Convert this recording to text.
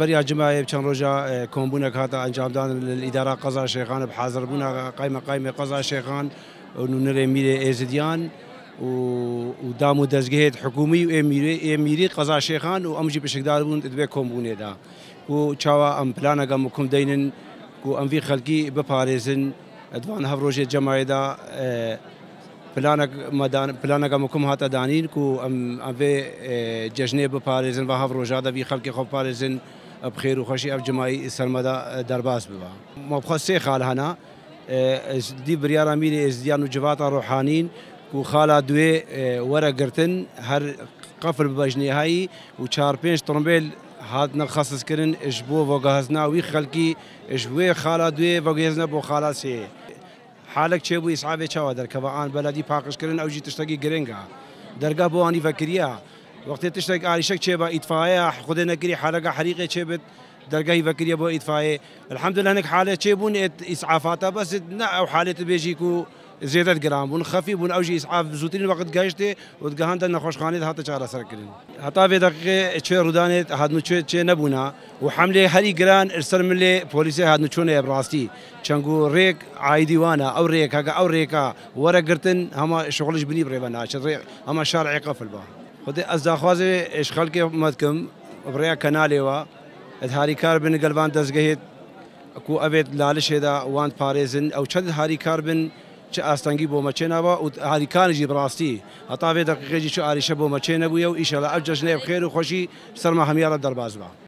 بریا جمعه چند روزا کمبونه کاتا انجام دادن اداره قضا شیخان بحاضر بونا قائمه قائمه قضا شیخان نونر امیر ازدیان و دام و دزگهت حکومی و امیری امیری قضا شیخان و امجی بشکدار بون ادبه کمبونه دا و چاوا ام پلانا گم کوم دینن و ام وی خلقی بپارزن ادوان هفروجه جمعه دا پلانک مدان پلانک مکم هات دانین کو ام اوی جشنه به پاریزن و هاف روجا دا وی خلق خو پاریزن اب خیر و خوشی اب جمعی سرمدا درباس بوا مبخصه خال هنا از دی بریارا میری از دیانو جواتا روحانین کو خالا دوی ورا گرتن هر قفل بجنی هایی و چار پنج ترمبیل هاتنا خصص کرن اشبو و گهزنا وی خلقی اشبوی خالا دوی و گهزنا بو خالا سیه حالك چه بو اسعاب چاوا در کبا آن بلدی پاکش کردن او جی تشتگی گرنگا درگا بو آنی فکریا وقتی تشتگ آریشک چه با اطفائه خود نکری حالگا حریقه چه بد درگاهی فکریه بو اطفائه الحمد لله انك حاله چه بون اسعافاتا بس نه او حالت بيجيكو زیادت گرام بون خفی بون اوجی جی اسعاف زودترین وقت گشته و دگهان دن خوشخانه هات چهار سر کردن حتا به دقیقه چه رودانه هادنو چه چه نبونا و حمله هری گران ارسل ملی پلیس هادنو چونه براستی چنگو ریک عایدی وانا او ریک هگا او ریکا ورا گرتن هما شغلش بنی بری وانا شر هما شارع قفل با خود از دخواز اشغال که مدکم بریا کنالی و هاری کار بن گلوان دزگهید کو اوید لالش هدا وان پاریزن او چند هاری کار بن چه ئاستەنگی بۆ مەچێ ناوە و هاریکانیجی بڕاستی هەتاوێ دەقیقێجی چ ئاریشە بۆ مەچێ نەبووە و ئیشەلە ئەف جەژنێ بخێر و خۆشی سەرمە هەمیارە دەرباز بە.